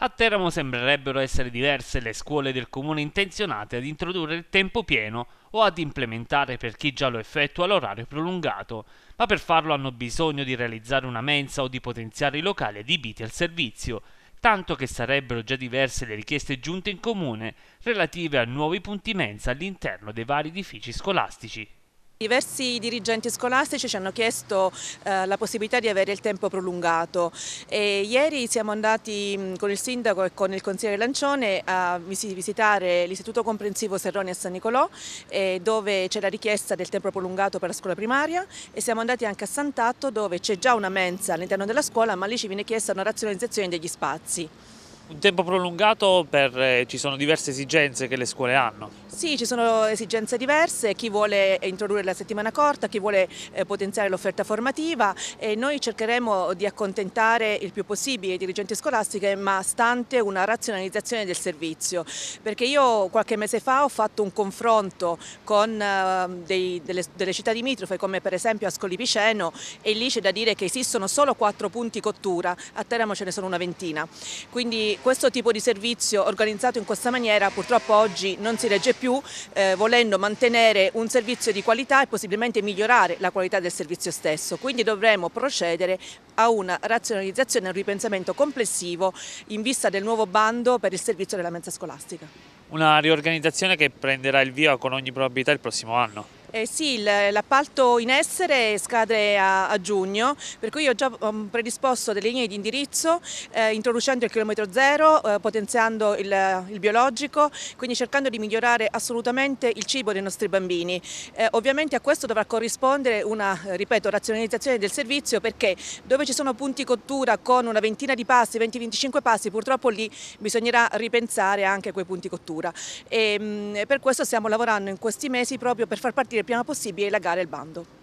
A Teramo sembrerebbero essere diverse le scuole del comune intenzionate ad introdurre il tempo pieno o ad implementare per chi già lo effettua l'orario prolungato, ma per farlo hanno bisogno di realizzare una mensa o di potenziare i locali adibiti al servizio, tanto che sarebbero già diverse le richieste giunte in comune relative a nuovi punti mensa all'interno dei vari edifici scolastici. Diversi dirigenti scolastici ci hanno chiesto eh, la possibilità di avere il tempo prolungato e ieri siamo andati mh, con il sindaco e con il consigliere Lancione a visitare l'istituto comprensivo Serroni a San Nicolò eh, dove c'è la richiesta del tempo prolungato per la scuola primaria e siamo andati anche a Sant'Atto dove c'è già una mensa all'interno della scuola ma lì ci viene chiesta una razionalizzazione degli spazi. Un tempo prolungato per, eh, ci sono diverse esigenze che le scuole hanno. Sì, ci sono esigenze diverse, chi vuole introdurre la settimana corta, chi vuole eh, potenziare l'offerta formativa e noi cercheremo di accontentare il più possibile i dirigenti scolastiche ma stante una razionalizzazione del servizio. Perché io qualche mese fa ho fatto un confronto con eh, dei, delle, delle, città limitrofe come per esempio Ascoli Piceno e lì c'è da dire che esistono solo quattro punti cottura, a Teramo ce ne sono una ventina, quindi questo tipo di servizio organizzato in questa maniera purtroppo oggi non si regge più, eh, volendo mantenere un servizio di qualità e possibilmente migliorare la qualità del servizio stesso. Quindi dovremo procedere a una razionalizzazione e un ripensamento complessivo in vista del nuovo bando per il servizio della mensa scolastica. Una riorganizzazione che prenderà il via con ogni probabilità il prossimo anno. Eh sì, l'appalto in essere scade a, a, giugno, per cui ho già predisposto delle linee di indirizzo eh, introducendo il chilometro zero, eh, potenziando il, il, biologico, quindi cercando di migliorare assolutamente il cibo dei nostri bambini. Eh, ovviamente a questo dovrà corrispondere una, ripeto, razionalizzazione del servizio perché dove ci sono punti cottura con una ventina di passi, 20-25 passi, purtroppo lì bisognerà ripensare anche a quei punti cottura. E, mh, per questo stiamo lavorando in questi mesi proprio per far partire il prima possibile la gara e il bando.